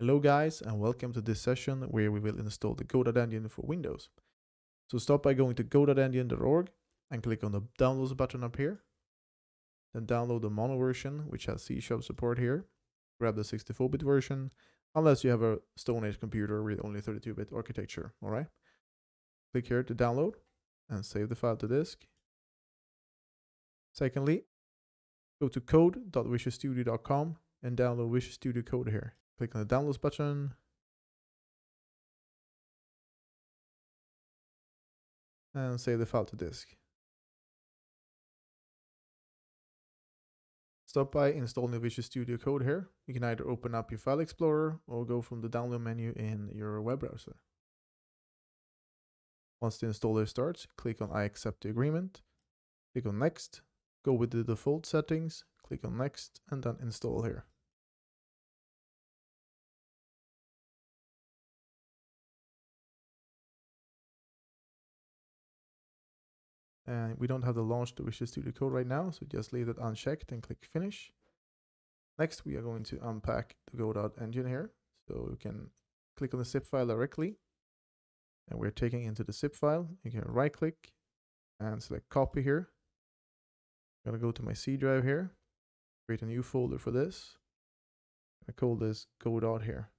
Hello guys and welcome to this session where we will install the Godot engine for Windows. So start by going to godot-engine.org and click on the downloads button up here. Then download the mono version which has C Sharp support here. Grab the 64-bit version unless you have a Stone Age computer with only 32-bit architecture, alright? Click here to download and save the file to disk. Secondly, go to code.visualstudio.com and download Visual Studio Code here. Click on the downloads button. And save the file to disk. Stop by installing Visual Studio Code here. You can either open up your file explorer or go from the download menu in your web browser. Once the installer starts, click on I accept the agreement. Click on next, go with the default settings, click on next and then install here. And we don't have the launch the Visual Studio Code right now, so just leave it unchecked and click finish. Next, we are going to unpack the Godot engine here. So you can click on the zip file directly. And we're taking into the zip file. You can right click and select copy here. I'm gonna go to my C drive here, create a new folder for this. I call this Godot here.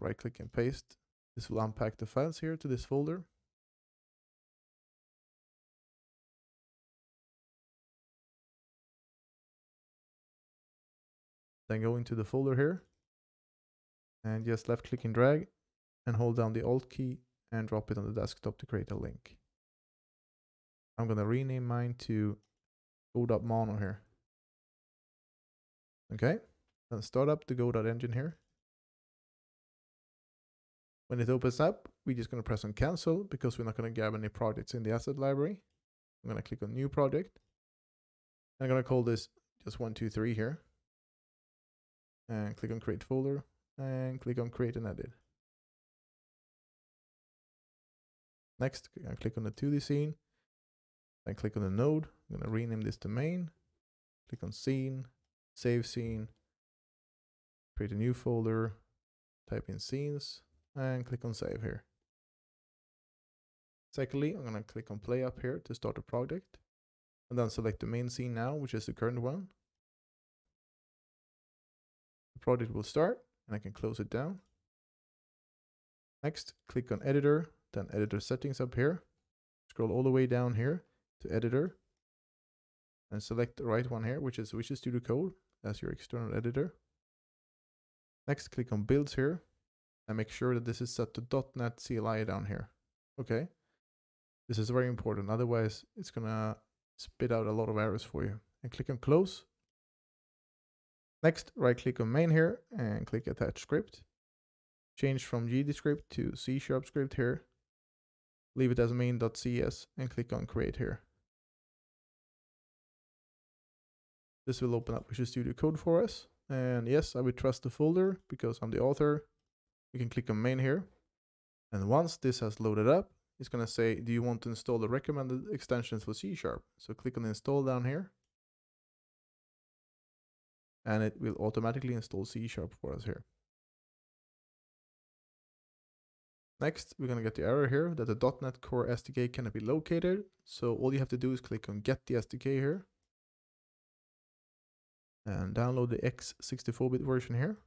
Right click and paste. This will unpack the files here to this folder. Then go into the folder here and just left click and drag and hold down the alt key and drop it on the desktop to create a link. I'm going to rename mine to Godot mono here. Okay, then start up the Godot engine here. When it opens up, we're just going to press on cancel because we're not going to grab any projects in the asset library. I'm going to click on new project. I'm going to call this just one, two, three here and click on create folder and click on create and edit. Next, I uh, click on the 2D scene, then click on the node. I'm going to rename this to main. Click on scene, save scene, create a new folder, type in scenes, and click on save here. Secondly, I'm going to click on play up here to start a project, and then select the main scene now, which is the current one, the project will start and I can close it down. Next, click on editor, then editor settings up here. Scroll all the way down here to editor and select the right one here, which is Visual Studio Code as your external editor. Next, click on builds here and make sure that this is set to .NET CLI down here. Okay. This is very important. Otherwise, it's going to spit out a lot of errors for you. And click on close Next, right click on main here and click attach script. Change from GD script to C sharp script here. Leave it as main.cs and click on create here. This will open up Visual Studio Code for us. And yes, I would trust the folder because I'm the author. We can click on main here. And once this has loaded up, it's going to say, do you want to install the recommended extensions for C Sharp? So click on install down here and it will automatically install C Sharp for us here. Next, we're going to get the error here that the .NET Core SDK cannot be located. So all you have to do is click on Get the SDK here. And download the X64-bit version here.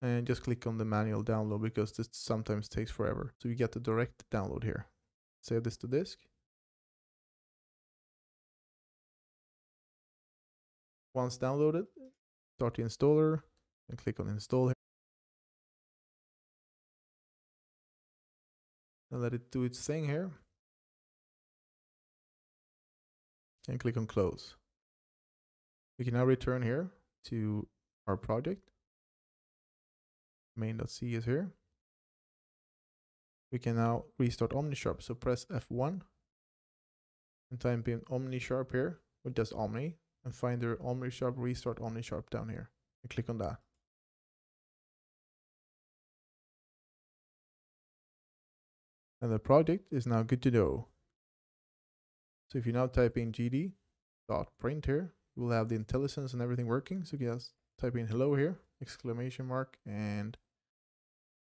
And just click on the manual download because this sometimes takes forever. So you get the direct download here. Save this to disk. Once downloaded, start the installer and click on install here. And let it do its thing here. And click on close. We can now return here to our project. Main.c is here. We can now restart OmniSharp. So press F1 and type in OmniSharp here with just Omni and find their OmniSharp Restart OmniSharp down here and click on that. And the project is now good to go. So if you now type in GD dot print here, we'll have the IntelliSense and everything working. So just type in hello here, exclamation mark, and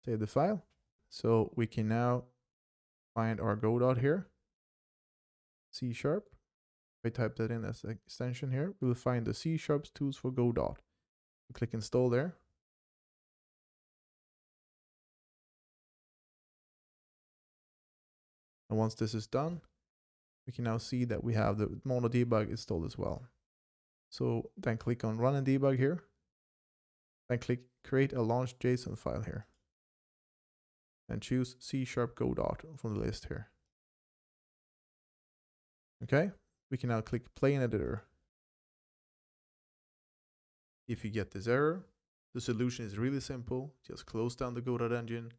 save the file. So we can now find our Godot here, C sharp. I type that in as an extension here, we'll find the C sharp tools for Godot. click install there. And once this is done, we can now see that we have the Mono debug installed as well. So then click on run and debug here. Then click create a launch JSON file here. And choose C sharp Godot from the list here. Okay, we can now click play in editor. If you get this error, the solution is really simple. Just close down the Godot engine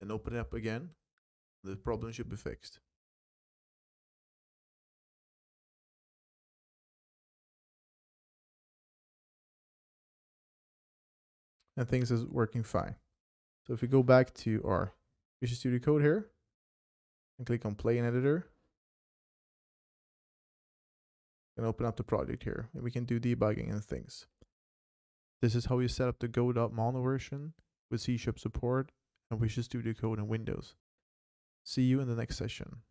and open it up again. The problem should be fixed. And things is working fine. So if we go back to our Visual Studio Code here and click on Play in Editor, and open up the project here and we can do debugging and things. This is how you set up the Godot mono version with C Sharp support and Visual Studio Code in Windows. See you in the next session.